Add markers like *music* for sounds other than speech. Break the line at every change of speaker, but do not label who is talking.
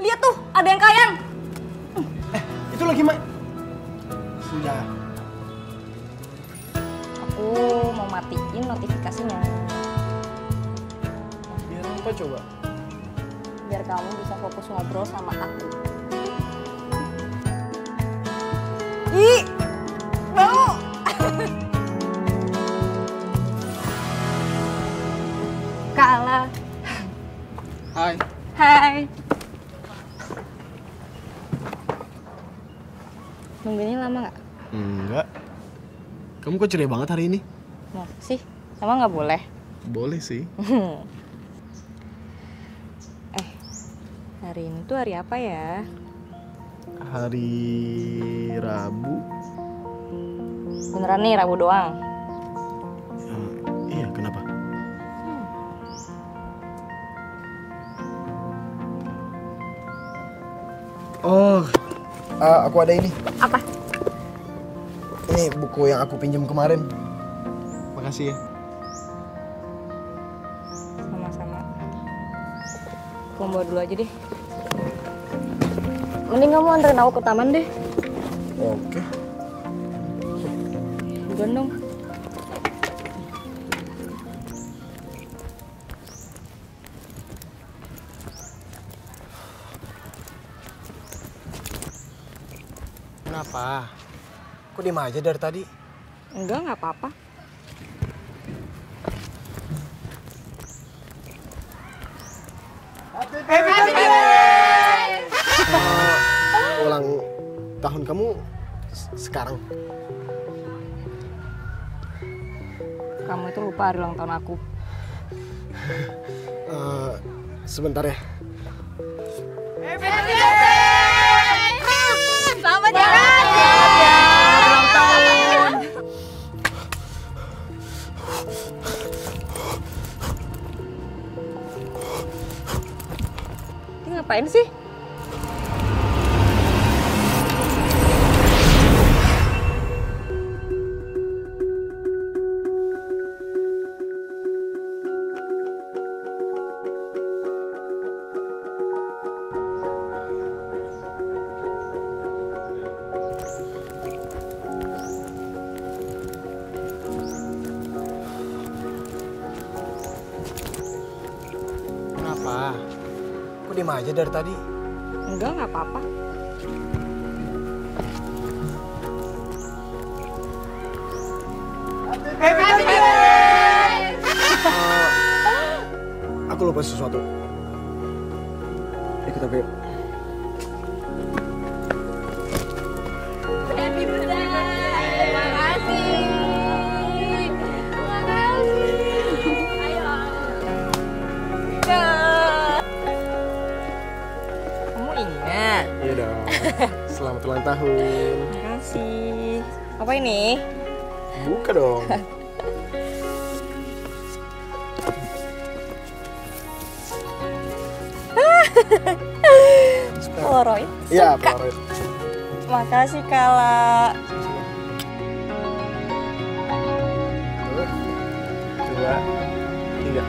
Lihat tuh, ada yang kayang.
Eh, itu lagi mak. Sudah.
Aku mau matiin notifikasinya.
Biar apa coba?
Biar kamu bisa fokus ngobrol sama aku. Ih, Nungguinnya lama nggak?
Enggak. Kamu kok ceria banget hari ini?
Mau sih? Emang nggak boleh?
Boleh sih. *laughs*
eh, hari ini tuh hari apa ya?
Hari Rabu.
Beneran nih Rabu doang.
Eh, iya, kenapa? Oh, ah, aku ada ini.
Apa?
Ini buku yang aku pinjam kemarin. Makasih ya.
Sama-sama. Aku bawa dulu aja deh. Mending kamu anterin aku ke taman deh.
Oke.
Buruan
Kenapa? Kok diem aja dari tadi?
Enggak, nggak apa-apa.
Eh, ulang tahun kamu sekarang.
Kamu itu lupa hari ulang tahun aku.
Eh, sebentar ya.
Selamat ngapain sih?
Kenapa? Kok diem aja dari tadi?
Enggak, nggak apa-apa.
Eh, aku lupa sesuatu. Ikut aku yuk. Selamat ulang tahun.
Terima kasih. Apa ini?
Buka dong. *laughs*
Polaroid.
Iya. Polaroid.
Makasih Kala.
Dua, tiga.